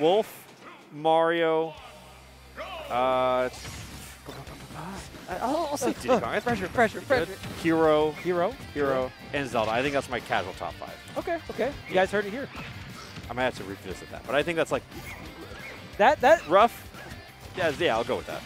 Wolf, Mario. Uh, I'll, I'll say Diddy Kong. That's pressure, pressure, pressure. Hero, Hero. Hero, and Zelda. I think that's my casual top five. Okay, okay. You guys heard it here. I might have to revisit that, but I think that's like That that rough. Yeah, yeah, I'll go with that.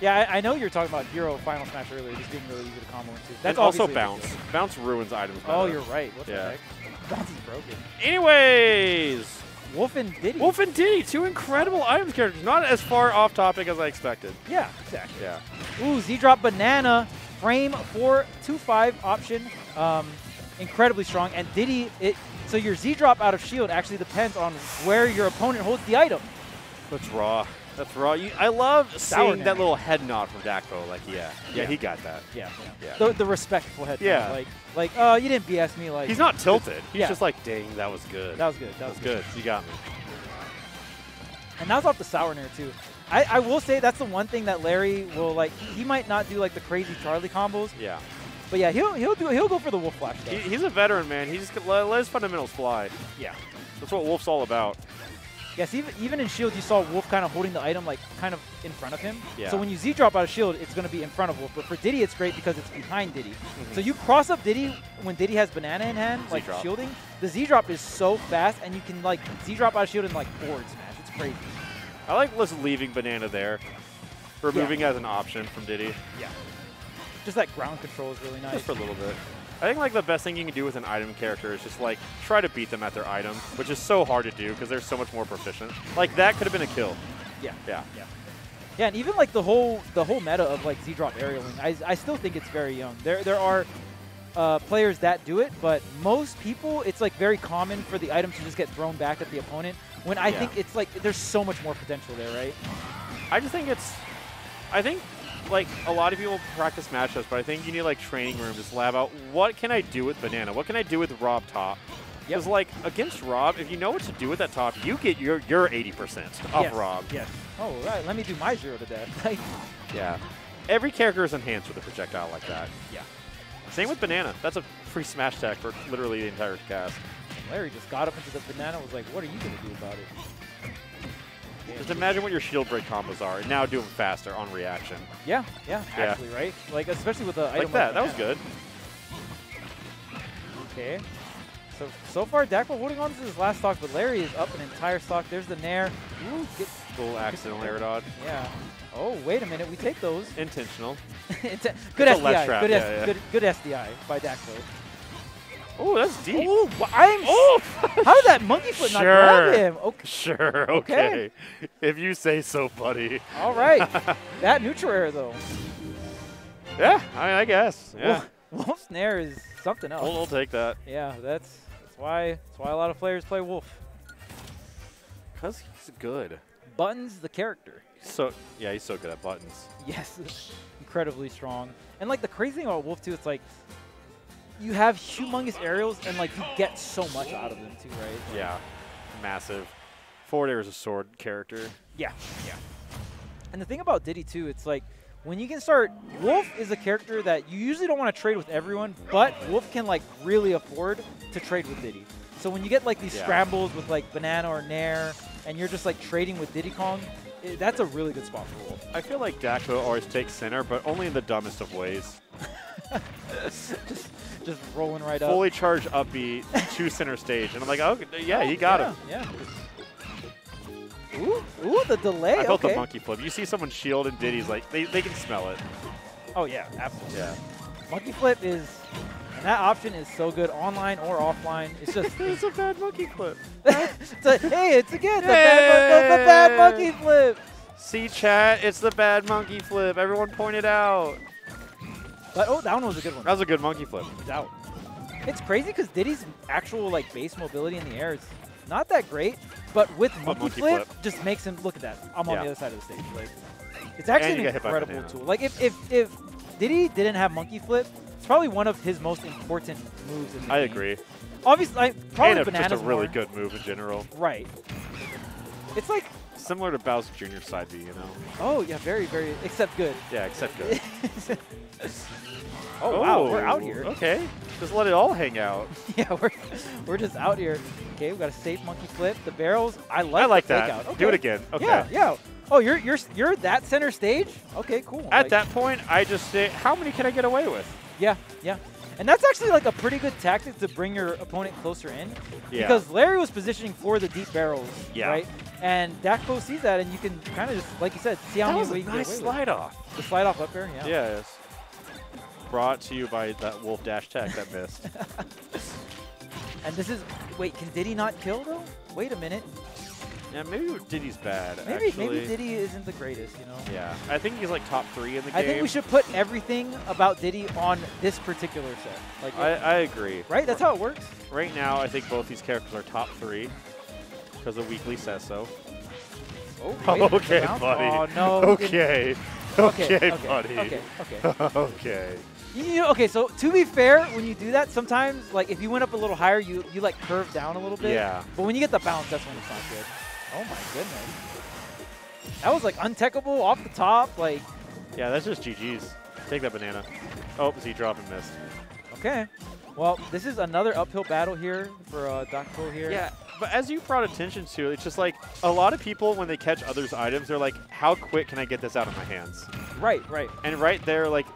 yeah, I, I know you're talking about Hero Final Smash earlier, just being really easy to combo into. That's and also bounce. ridiculous. Bounce ruins items. Oh, you're right. What the Yeah. heck? Bounce is broken. Anyways, Wolf and Diddy. Wolf and Diddy, two incredible items characters. Not as far off topic as I expected. Yeah, exactly. Yeah. Ooh, Z-Drop Banana, frame 425 option, um, incredibly strong. And Diddy, it so your Z-Drop out of shield actually depends on where your opponent holds the item. That's raw. That's raw. You, I love seeing that little head nod from Dakpo. Like, yeah, yeah, Yeah. he got that. Yeah, Yeah. The, the respectful head. nod, Yeah. Like, like, oh, you didn't BS me. Like, He's not tilted. He's Yeah. just like, dang, that was good. That was good. That That was was good. You got me. And that was off the Sour Nair too. I, I will say that's the one thing that Larry will like. He might not do like the crazy Charlie combos, Yeah. but yeah, he'll he'll do he'll go for the Wolf Flash. He, he's a veteran, man. He just let, let his fundamentals fly. yeah. That's what Wolf's all about. Yes, even even in Shield, you saw Wolf kind of holding the item like kind of in front of him. Yeah. So when you Z drop out of Shield, it's going to be in front of Wolf. But for Diddy, it's great because it's behind Diddy. Mm-hmm. So you cross up Diddy when Diddy has banana in hand, like shielding. The Z drop is so fast, and you can like Z drop out of Shield and like forward smash. It's crazy. I like just leaving Banana there. Removing it as an option from Diddy. Yeah. Just that ground control is really nice. Just for a little bit. I think like the best thing you can do with an item character is just like try to beat them at their item, which is so hard to do because they're so much more proficient. Like that could have been a kill. Yeah. Yeah. Yeah. Yeah, and even like the whole the whole meta of like Z drop aerialing, I, I still think it's very young. There there are uh, players that do it, but most people it's like very common for the item to just get thrown back at the opponent. When I Yeah. think it's like there's so much more potential there, right? I just think it's, I think like a lot of people practice matchups, but I think you need like training room to lab out what can I do with Banana? What can I do with Rob top? Because like against Rob, if you know what to do with that top, you get your your 80% off yes. Rob. Yes. Oh right, let me do my zero to death. Like, Yeah. Every character is enhanced with a projectile like that. yeah. Same with Banana. That's a free smash tag for literally the entire cast. Larry just got up into the banana. Was like, what are you gonna do about it? Just imagine what your shield break combos are, and now do them faster on reaction. Yeah, yeah, Yeah. actually, right? Like especially with the item Like that. That was good. Okay. So so far, Dakpo holding on to his last stock, but Larry is up an entire stock. There's the Nair. Ooh, get, Full accidental air dodge. yeah. Oh, wait a minute. We take those. Intentional. Good It's a less SDI. Good, yeah, yeah. good, good SDI by Dakpo. Oh, that's deep. Oh, I'm. Oh! How did that monkey foot not grab him? Okay. Sure, Okay. okay. If you say so, buddy. All right. that neutral air though. Yeah, I, I guess. Yeah. Wolf, Wolf's Nair is something else. We'll, we'll take that. Yeah, that's that's why that's why a lot of players play Wolf. Because he's good. Buttons the character. So Yeah, he's so good at buttons. Yes, incredibly strong. And like the crazy thing about Wolf too, it's like you have humongous aerials and like you get so much out of them too, right? Like, Yeah. Massive. Forward air is a sword character. Yeah, yeah. And the thing about Diddy too, it's like when you can start, Wolf is a character that you usually don't want to trade with everyone, but Wolf can like really afford to trade with Diddy. So when you get like these Yeah. scrambles with like Banana or Nair, and you're just like trading with Diddy Kong, i that's a really good spot for Wolf. I feel like Dakpo always takes center, but only in the dumbest of ways. just, rolling right up. Fully charged up B to center stage. And I'm like, oh, yeah, he got him. Yeah. Ooh, ooh, the delay. I felt okay. the monkey flip. You see someone shield and Diddy's like, they, they can smell it. Oh yeah, absolutely. Yeah. Monkey flip is, and that option is so good online or offline. It's just It's a bad monkey flip. it's a, hey, it's again the bad, the bad monkey flip. See, chat, it's the bad monkey flip. Everyone pointed out. But oh, that one was a good one. That was a good monkey flip. It's out. It's crazy because Diddy's actual like base mobility in the air is not that great, but with monkey, monkey flip, flip. just makes him look at that. I'm on the other side of the stage. Like, it's actually an get hit by incredible tool. Like if if if Diddy didn't have monkey flip, it's probably one of his most important moves. In the I game. agree. Obviously, like, probably and a, bananas just a really more. good move in general. Right. It's like, Similar to Bowser Jr. side B, you know? oh yeah, very, very, except good. Yeah, except good. oh, wow, we're out here. Oh, okay. Just let it all hang out. yeah, we're, we're just out here. Okay, we've got a safe monkey flip. The barrels, I like I like that. Okay. Do it again. Okay. Yeah, yeah. Oh, you're you're you're that center stage? Okay, cool. At Like, that point, I just say, how many can I get away with? Yeah, yeah. And that's actually like a pretty good tactic to bring your opponent closer in. Yeah. Because Larry was positioning for the deep barrels, Yeah. right? And Dakpo sees that, and you can kind of just, like you said, see how That many was a nice get slide off. The slide off up there, yeah. Yeah, it's brought to you by that Wolf Dash Tech that missed. And this is, wait, can Diddy not kill though? Wait a minute. Yeah, maybe Diddy's bad, Maybe actually. maybe Diddy isn't the greatest, you know? Yeah, I think he's like top three in the I game. I think we should put everything about Diddy on this particular set. Like, I, I agree. right? That's how it works. Right now, I think both these characters are top three because the weekly says so. Oh, wait okay, buddy. Oh, no. Okay. Okay, okay, buddy. Okay, okay. okay. You know, okay, so to be fair, when you do that, sometimes like if you went up a little higher, you you like curve down a little bit. Yeah. But when you get the bounce, that's when it's not good. Oh my goodness. That was like untechable off the top. Like, Yeah, that's just GG's. Take that banana. Oh, Z drop and missed. okay. Well, this is another uphill battle here for uh, Dakpo here. Yeah, but as you brought attention to, it's just like a lot of people when they catch others' items, they're like, "How quick can I get this out of my hands?" Right, right. And right there, like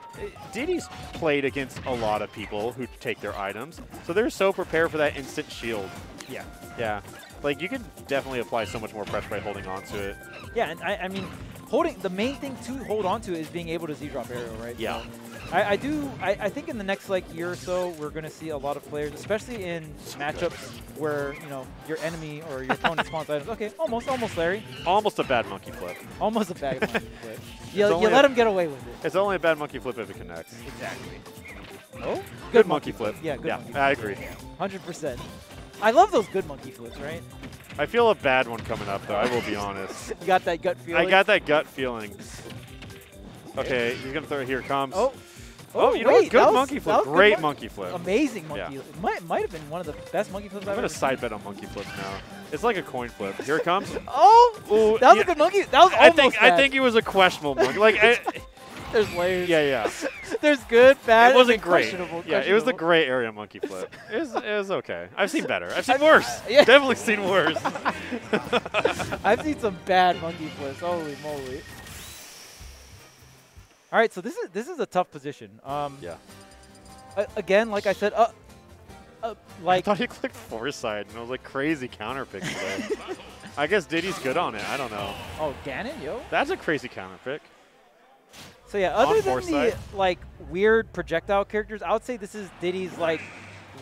Diddy's played against a lot of people who take their items, so they're so prepared for that instant shield. Yeah. Yeah, like you can definitely apply so much more pressure by holding on to it. Yeah, and I, I mean, holding the main thing to hold on to is being able to Z drop aerial, right? Yeah. So I, I do. I, I think in the next like year or so, we're going to see a lot of players, especially in matchups where you know your enemy or your opponent spawns items. Okay, almost, almost Larry, Almost a bad monkey flip. almost a bad monkey flip. You, you a- let him get away with it. It's only a bad monkey flip if it connects. Exactly. Oh, Good monkey flip. Yeah, good Yeah, monkey I agree. Hundred percent. I love those good monkey flips, right? I feel a bad one coming up though. I will be honest. You got that gut feeling. I got that gut feeling. Okay, he's gonna throw it. Here it comes. Oh. Oh, you know what? Good was- monkey flip. Great mon- monkey flip. Amazing monkey. Yeah. It might might have been one of the best monkey flips I'm I've gonna ever seen. side bet on monkey flips now. It's like a coin flip. Here it comes. Oh, Ooh, that was yeah. a good monkey. That was I think I think it was a questionable monkey. Like, I, There's layers. yeah, yeah. There's good, bad. It wasn't great. questionable, Yeah, it was the questionable. gray area monkey flip. It was, it was okay. I've seen better. I've seen worse. yeah. Definitely seen worse. I've seen some bad monkey flips. Holy moly! All right, so this is this is a tough position. Um, yeah. a- again, like I said, uh, uh, I thought he clicked foresight, and I was like, crazy counter pick today. I guess Diddy's good on it. I don't know. oh Ganon, yo. That's a crazy counter pick. So yeah, other than the like weird projectile characters, I would say this is Diddy's like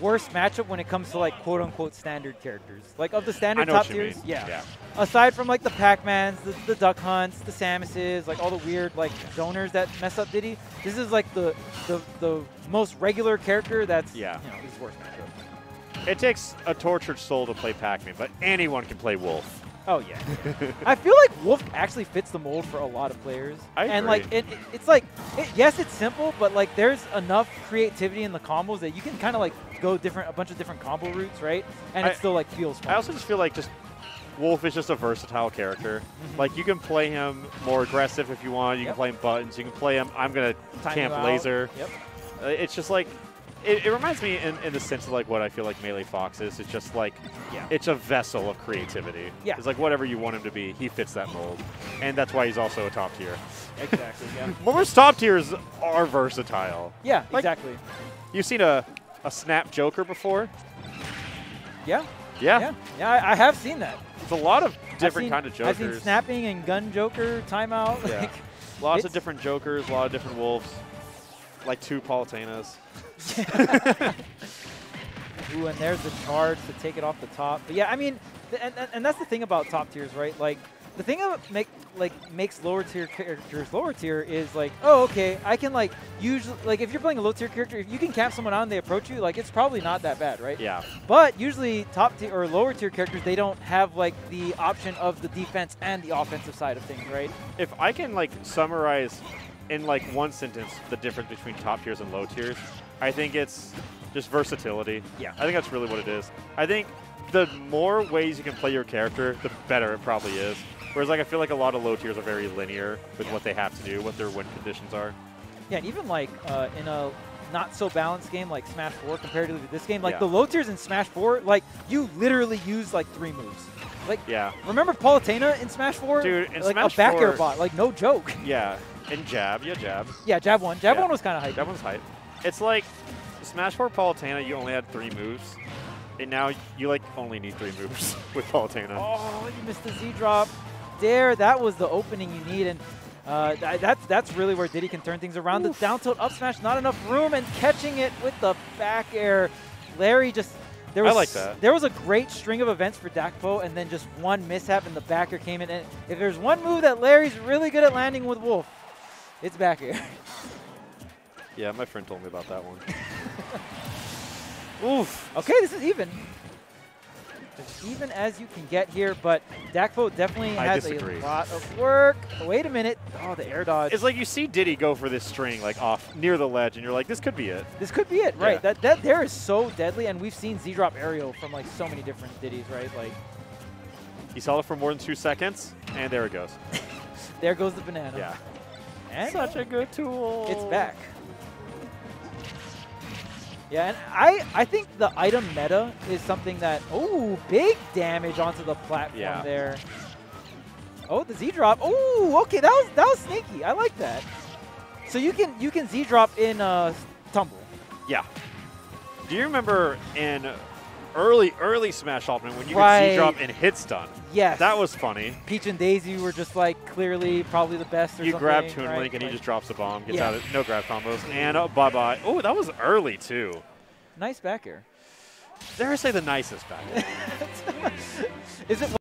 worst matchup when it comes to like quote unquote standard characters. Like of the standard top tiers, yeah. yeah. Aside from like the Pac-Mans, the, the Duck Hunts, the Samuses, like all the weird like donors that mess up Diddy, this is like the the, the most regular character that's Yeah. you know his worst matchup. It takes a tortured soul to play Pac-Man, but anyone can play Wolf. Oh yeah. I feel like Wolf actually fits the mold for a lot of players. I and like it, it- it's like it, yes, it's simple, but like there's enough creativity in the combos that you can kind of like go different a bunch of different combo routes, right? And I- it still like feels fun. I also just feel like just Wolf is just a versatile character. Like you can play him more aggressive if you want. You Yep. can play him buttons. You can play him. I'm gonna Time camp laser. Yep. Uh, It's just like it, it reminds me in, in the sense of like what I feel like Melee Fox is. It's just like Yeah. it's a vessel of creativity. Yeah. It's like whatever you want him to be, he fits that mold, and that's why he's also a top tier. Exactly. Yeah. Most top tiers are versatile. Yeah. Like- exactly. You've seen a a snap Joker before? Yeah. Yeah. Yeah. Yeah. I, I have seen that. It's a lot of different seen- kind of jokers. I've seen snapping and gun Joker timeout. Yeah. Like, Lots of different Jokers, a lot of different Wolves, like two Palutenas. Ooh, and there's the charge to take it off the top. But yeah, I mean, and, and, and that's the thing about top tiers, right? Like, the thing that make like makes lower tier characters lower tier is like, oh, okay, I can like usually like if you're playing a low tier character, if you can cap someone on, and they approach you, like it's probably not that bad, right? Yeah. But usually top tier or lower tier characters, they don't have like the option of the defense and the offensive side of things, right? If I can like summarize in like one sentence the difference between top tiers and low tiers, I think it's just versatility. Yeah. I think that's really what it is. I think the more ways you can play your character, the better it probably is. Whereas like I feel like a lot of low tiers are very linear with what they have to do, what their win conditions are. Yeah, and even like uh, in a not so balanced game like Smash 4 comparatively to this game, like Yeah. the low tiers in Smash 4, like you literally use like three moves. Like Yeah. remember Palutena in Smash 4? Dude, in like Smash a back air bot, like no joke. Yeah. And jab, yeah, jab. yeah, jab one. Jab Yeah. one was kind of hype. That one's hype. It's like Smash 4 Palutena, you only had three moves. And now you like only need three moves with Palutena. Oh, you missed the Z drop. There, that was the opening you need, and uh, th- that's that's really where Diddy can turn things around. Oof. The down tilt up smash, not enough room, and catching it with the back air. Larry just there I was like that. there was a great string of events for Dakpo, and then just one mishap, and the back air came in. And if there's one move that Larry's really good at landing with Wolf, it's back air. Yeah, my friend told me about that one. Oof. okay, this is even. As even as you can get here, but Dakpo definitely I has disagree. a lot of work. Oh, wait a minute. Oh, the air dodge. It's like you see Diddy go for this string like off near the ledge, and you're like, this could be it. This could be it, right? Yeah. That that there is so deadly, and we've seen Z drop aerial from like so many different Diddys, right? Like He saw it for more than two seconds, and there it goes. there goes the banana. Yeah. and Such a good tool. it's back. Yeah, and I I think the item meta is something that oh big damage onto the platform Yeah. there. Oh, the Z drop. Oh, okay, that was that was sneaky. I like that. So you can you can Z drop in uh, tumble. Yeah. Do you remember in early, early Smash Ultimate when you Right. could Z-drop and hit stun? Yes. That was funny. Peach and Daisy were just like clearly probably the best. Or You grab Toon right? Link and he just drops the bomb, gets Yeah. out of it, no grab combos, and uh, bye bye. Oh, that was early too. nice back air. Dare I say the nicest back. Is it?